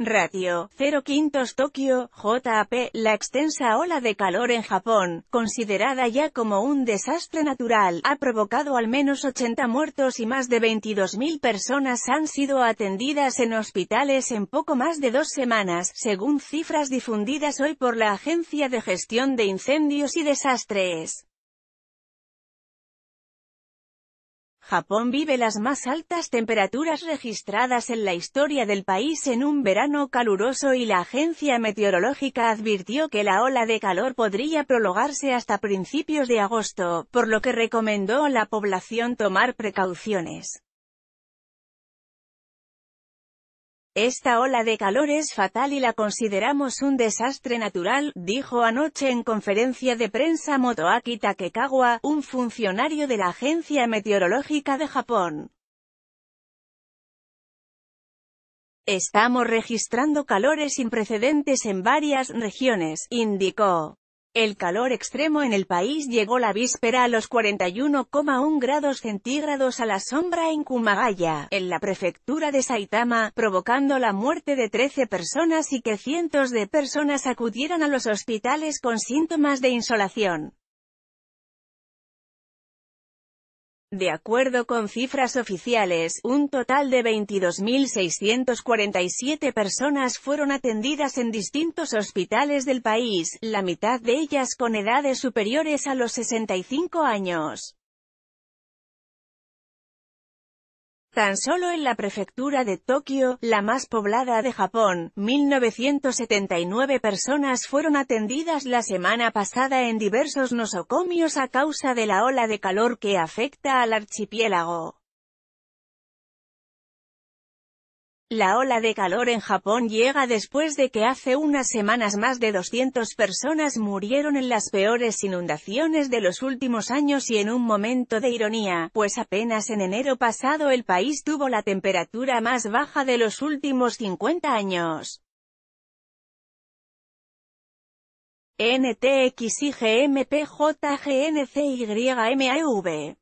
Ratio, 0 quintos Tokio, JP, la extensa ola de calor en Japón, considerada ya como un desastre natural, ha provocado al menos 80 muertos y más de 22.000 personas han sido atendidas en hospitales en poco más de dos semanas, según cifras difundidas hoy por la Agencia de Gestión de Incendios y Desastres. Japón vive las más altas temperaturas registradas en la historia del país en un verano caluroso y la agencia meteorológica advirtió que la ola de calor podría prolongarse hasta principios de agosto, por lo que recomendó a la población tomar precauciones. Esta ola de calor es fatal y la consideramos un desastre natural, dijo anoche en conferencia de prensa Motoaki Takekawa, un funcionario de la Agencia Meteorológica de Japón. Estamos registrando calores sin precedentes en varias regiones, indicó. El calor extremo en el país llegó la víspera a los 41,1 grados centígrados a la sombra en Kumagaya, en la prefectura de Saitama, provocando la muerte de 13 personas y que cientos de personas acudieran a los hospitales con síntomas de insolación. De acuerdo con cifras oficiales, un total de 22.647 personas fueron atendidas en distintos hospitales del país, la mitad de ellas con edades superiores a los 65 años. Tan solo en la prefectura de Tokio, la más poblada de Japón, 1.979 personas fueron atendidas la semana pasada en diversos nosocomios a causa de la ola de calor que afecta al archipiélago. La ola de calor en Japón llega después de que hace unas semanas más de 200 personas murieron en las peores inundaciones de los últimos años y en un momento de ironía, pues apenas en enero pasado el país tuvo la temperatura más baja de los últimos 50 años. NTXIGMPJGNCYMAV